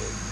it.